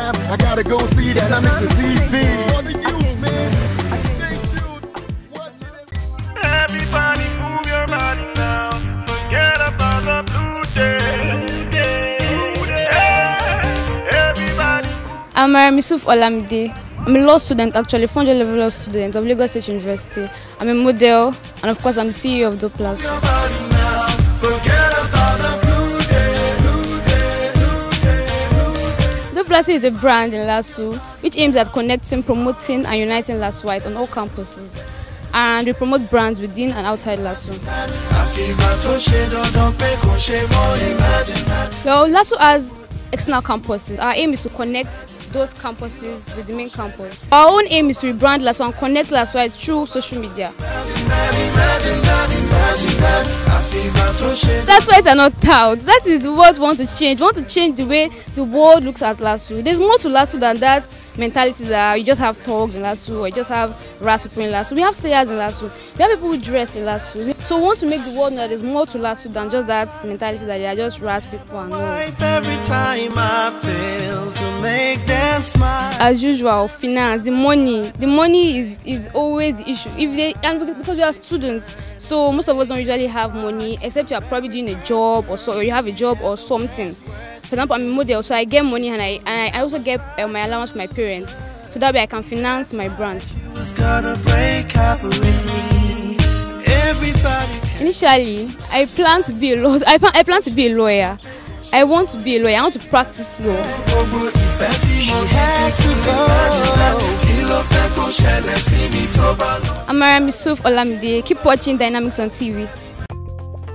Anytime I gotta go see Dynamix on TV. For the youths, man. Stay tuned. Watch it. Everybody move your body now. Forget about the blue day. I'm Mariam Yusuf Olamide. I'm a law student, actually, 400 level law student of Lagos State University. I'm a model, and of course, I'm CEO of Doplas. Doplas is a brand in LASU which aims at connecting, promoting, and uniting LASUites on all campuses. And we promote brands within and outside that. Well, LASU has external campuses. Our aim is to connect those campuses with the main campus. Our own aim is to rebrand LASU and connect LASUites through social media. It's are not out. That is what we want to change. We want to change the way the world looks at LASU. There's more to LASU than that mentality that you just have thugs in LASU or you just have rats people in LASU. We have stayers in LASU. We have people who dress in LASU. We- So we want to make the world know that there's more to LASU than just that mentality that they are just rats people and all. Make them smile. As usual, finance, the money, the money is is always the issue. If they and because- we are students, so most of us don't usually have money except you are probably doing a job or so or you have a job or something. For example, I'm a model, so I get money and I and I also get uh, my allowance from my parents, so that way I can finance my brand. Who's gonna break up with me? Everybody can Initially, I plan to be a law. I plan, I plan to be a lawyer. I want to be a lawyer. I want to practice law. Amara Misuf Olamide. Keep watching Dynamics on TV.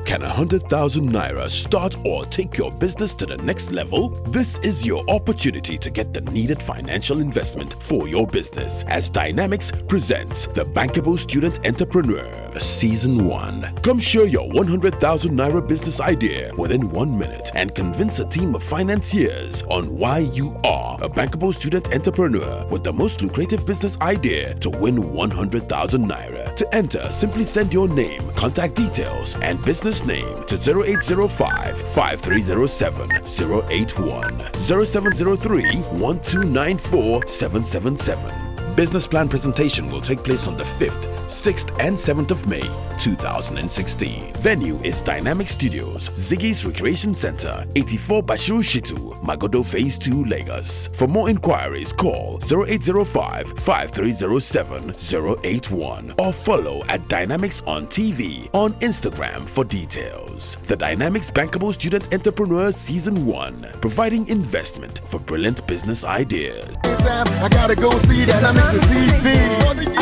Can 100,000 naira start or take your business to the next level? This is your opportunity to get the needed financial investment for your business as Dynamix presents the Bankable Student Entrepreneur Season 1. Come share your 100,000 naira business idea within one minute and convince a team of financiers on why you are a bankable student entrepreneur with the most lucrative business idea to win 100,000 naira. To enter, simply send your name, contact details, and business name to 0805 5307 081 0703 1294 777. Business plan presentation will take place on the 5th, 6th, and 7th of May 2016. Venue is Dynamic Studios, Ziggy's Recreation Center, 84 Bashiru Shitu, Magodo Phase 2, Lagos. For more inquiries, call 0805 5307 081 or follow at Dynamix on TV on Instagram for details. The Dynamix Bankable Student Entrepreneur Season 1, providing investment for brilliant business ideas. It's a TV.